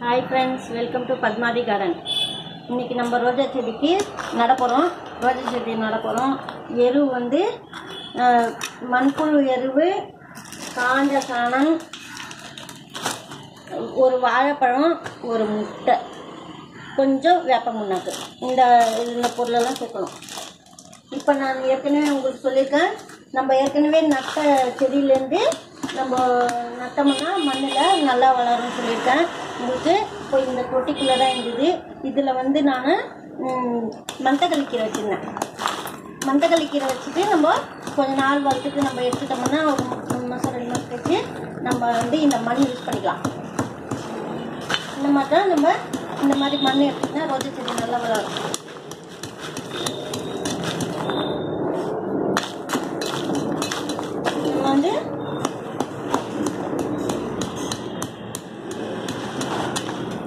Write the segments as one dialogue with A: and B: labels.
A: Hi friends welcome to Padmathi garden இன்னைக்கு நம்ம ரோஜா செடிக்கு நட போகிறோம் ரோஜா செடி நட போகிறோம் எரு வந்து மண்புழு எருவு காஞ்ச சாணம் ஒரு வாழைப்பழம் ஒரு முட்டை. கொஞ்சம் வேப்ப முன்னாக்கு. இந்த இந்த பொருளெல்லாம் சேர்க்கணும். இப்போ நான் ஏற்கனவே உங்களுக்கு சொல்லியிருக்கேன். நம்ம ஏற்கனவே நட்ட செடியிலேருந்து நம்ம நட்டோம்னா மண்ணில் நல்லா வளரும்னு சொல்லியிருக்கேன். உங்களுக்கு இப்போ இந்த தொட்டிக்குள்ளே தான் இருந்தது. இதில் வந்து நான் மந்தக்கள்ளி கீரை வச்சுருந்தேன். மந்தக்கள்ளி கீரை வச்சுட்டு நம்ம கொஞ்ச நாள் வளர்த்துட்டு நம்ம எடுத்துட்டோம்னா ஒரு மூணு மாதம் ரெண்டு மாதம் கழிச்சு நம்ம வந்து இந்த மண் யூஸ் பண்ணிக்கலாம். இந்த மாதிரி தான் நம்ம இந்த மாதிரி மண் எடுத்துக்கிட்டா ரோஜா செடி நல்லா வளரும் நம்ம வந்து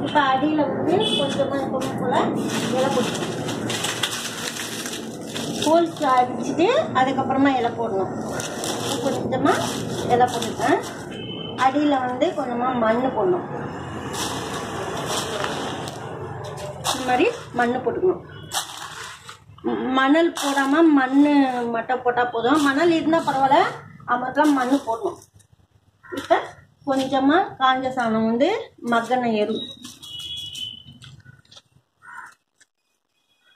A: இப்போ அடியில் கொஞ்சமாக எப்பவுமே போல் இலை போட்டு ஹோல்ஸ் அடிச்சுட்டு அதுக்கப்புறமா இலை போடணும் கொஞ்சமாக இலை போட்டுட்டேன் அடியில் வந்து கொஞ்சமாக மண் போடணும் இந்த மாதிரி மண் போட்டுக்கணும் மணல் போடாமல் மண் மட்டும் போட்டால் போதும் மணல் இருந்தால் பரவாயில்ல அமர்லாம் மண் போடணும் இப்போ கொஞ்சமாக காஞ்ச சாணம் வந்து மக்கன எரு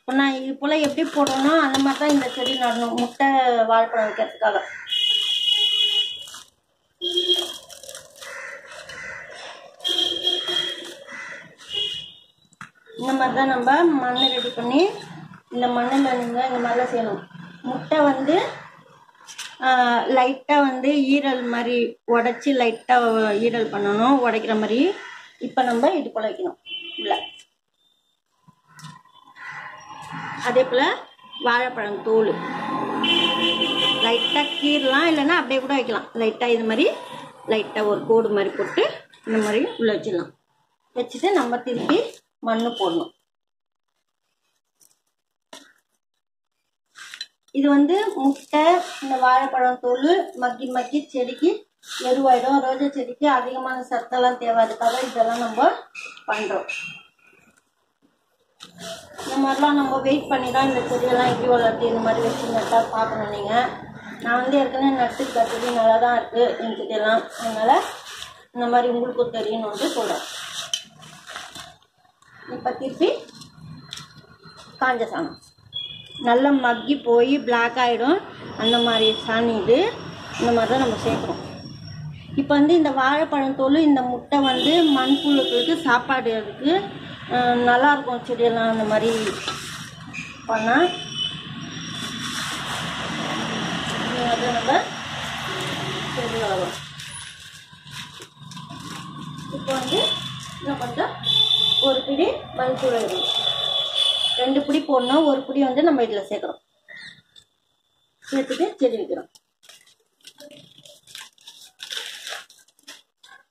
A: நான் இது போல் எப்படி போடணும் அந்த மாதிரி தான் இந்த செடி நடணும். முட்டை வாழைப்பழம் வைக்கிறதுக்காக. இந்த மாதிரி தான் நம்ம மண்ணை ரெடி பண்ணி இந்த மண்ணில் நீங்கள் இந்த மாதிரிலாம் செய்யணும். முட்டை வந்து லைட்டாக வந்து ஈரல் மாதிரி உடச்சி லைட்டாக ஈரல் பண்ணணும் உடைக்கிற மாதிரி. இப்போ நம்ம இது போல் வைக்கணும். இல்லை அதே போல் வாழைப்பழம் தோல். லைட்டாக கீறலாம் இல்லைன்னா அப்படியே கூட வைக்கலாம். லைட்டாக இது மாதிரி லைட்டாக ஒரு கோடு மாதிரி போட்டு இந்த மாதிரி உள்ள வச்சிடலாம். வச்சுட்டு நம்ம திருப்பி மண் போடணும். இது வந்து முட்டை இந்த வாழைப்பழம் தோல் மக்கி மக்கி செடிக்கு எருவாயிடும். ரோஜா செடிக்கு அதிகமான சத்தெல்லாம் தேவை அதுக்காக இதெல்லாம் நம்ம பண்ணுறோம் இந்த மாதிரிலாம் நம்ம வெயிட் பண்ணி தான் இந்த செடியெல்லாம் எப்படி வளர்த்து இந்த மாதிரி வச்சு நட்டா பார்க்கணும் நீங்கள் நான் வந்து ஏற்கனவே நட்டு செடி நல்லா தான் இருக்குது இந்த செடியெல்லாம் அதனால் இந்த மாதிரி உங்களுக்கும் தெரியணும்னு சொல்கிறேன் இப்போ திருப்பி காஞ்ச சாணம் நல்லா மக்கி போய் பிளாக் ஆகிடும் அந்த மாதிரி சாணி இது. இந்த மாதிரி தான் நம்ம சேர்க்குறோம். இப்போ வந்து இந்த வாழைப்பழம் தோல் இந்த முட்டை வந்து மண்புழுக்களுக்கு சாப்பாடு இருக்குது நல்லாயிருக்கும் செடியெல்லாம் அந்த மாதிரி பண்ணால் அது நம்ம செடி வளரும் இப்போ வந்து இன்னும் கொஞ்சம் ஒரு பிடி மண்புழு ரெண்டு பிடி போடணும். ஒரு பிடி வந்து நம்ம இதில் சேர்க்குறோம் சேர்த்துட்டு செடி வைக்கிறோம்.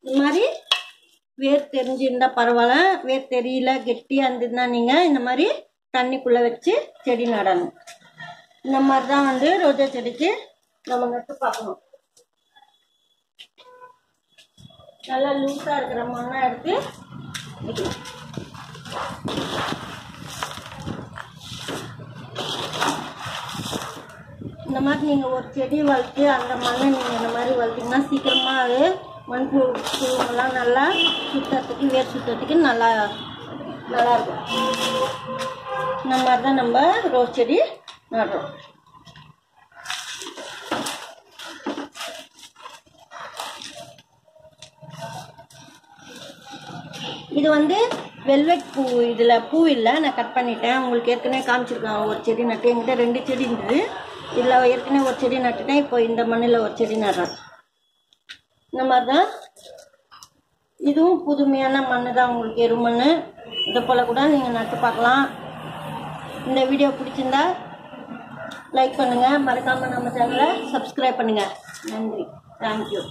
A: இந்த மாதிரி வேர் தெரிஞ்சிருந்தா பரவாயில்ல வேர் தெரியல கெட்டியாக இருந்ததுன்னா நீங்கள் இந்த மாதிரி தண்ணிக்குள்ளே வச்சு செடி நடணும். இந்த மாதிரி தான் வந்து ரோஜா செடிக்கு நம்ம நட்டு பார்க்கணும். நல்லா லூஸாக இருக்கிற மண்ணை எடுத்து இந்த மாதிரி நீங்கள் ஒரு செடி வளர்த்து அந்த மண்ணை நீங்கள் இந்த மாதிரி வளர்த்திங்கன்னா சீக்கிரமாக அது மண் புழு புழுங்கெல்லாம் நல்லா சுத்தத்துக்கு வேர் சுத்தத்துக்கு நல்லா நல்லாயிருக்கும் இந்த மாதிரி தான் நம்ம ரோஸ் செடி நடுறோம். இது வந்து வெல்வெட் பூ இதில் பூ இல்லை. நான் கட் பண்ணிட்டேன். உங்களுக்கு ஏற்கனவே காமிச்சிருக்கேன். ஒரு செடி நட்டு என்கிட்ட ரெண்டு செடி இருந்தது. இதில் ஏற்கனவே ஒரு செடி நட்டுட்டேன். இப்போ இந்த மண்ணில் ஒரு செடி நடுறேன். இந்த மாதிரி தான் இதுவும் புதுமையான மண் தான் உங்களுக்கு எரு மண் இதை போல் கூட நீங்கள் நட்டு பார்க்கலாம். இந்த வீடியோ பிடிச்சிருந்தா லைக் பண்ணுங்கள் மறக்காமல் நம்ம சேனலை சப்ஸ்கிரைப் பண்ணுங்கள் நன்றி. தேங்க்யூ